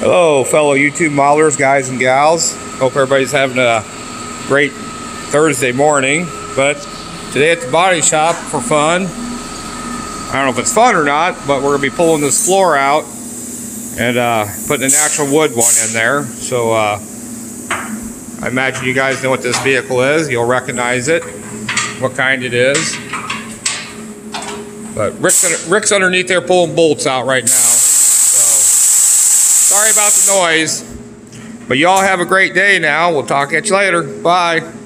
Hello, fellow YouTube modelers, guys and gals. Hope everybody's having a great Thursday morning. But today at the body shop for fun. I don't know if it's fun or not, but we're gonna be pulling this floor out and uh, putting a natural wood one in there. So uh, I imagine you guys know what this vehicle is. You'll recognize it, what kind it is. But Rick's, Rick's underneath there pulling bolts out right now. So sorry about the noise. But y'all have a great day now. We'll talk at you later. Bye.